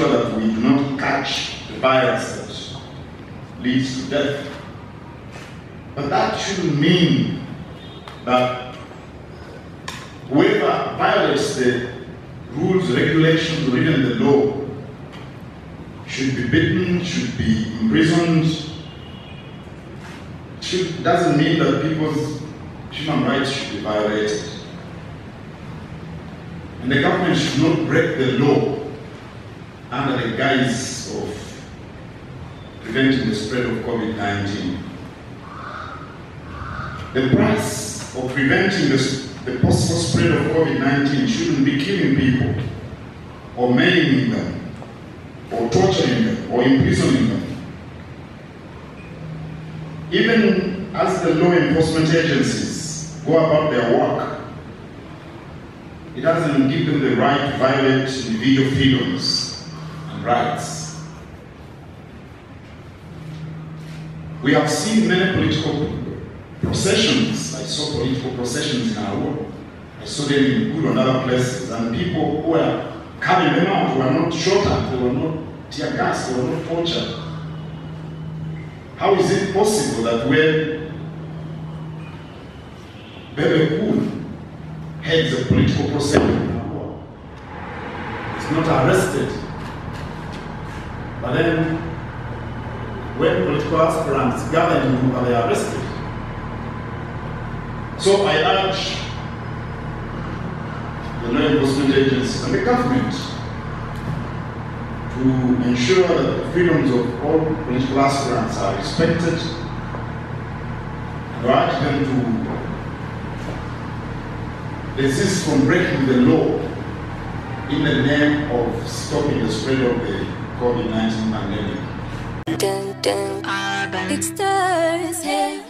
ensure that we do not catch the that leads to death. But that shouldn't mean that whoever violates the rules, regulations, or even the law should be beaten, should be imprisoned. Should, doesn't mean that people's human rights should be violated. And the government should not break the law under the guise of preventing the spread of COVID 19. The price of preventing the, the possible spread of COVID 19 shouldn't be killing people, or maiming them, or torturing them, or imprisoning them. Even as the law enforcement agencies go about their work, it doesn't give them the right to violate individual freedoms rights. We have seen many political processions. I saw political processions in our world. I saw them in good and other places, and people who were carrying them out were not shot at, they were not tear gas, they were not tortured. How is it possible that when Bebe Cool heads a political procession in our world, is not arrested. But then, when political aspirants gather in they are arrested? So I urge the law enforcement agencies and the government to ensure that the freedoms of all political aspirants are respected and urge them to resist from breaking the law in the name of stopping the spread of the COVID 19 pandemic. Dun, dun. It's Thursday.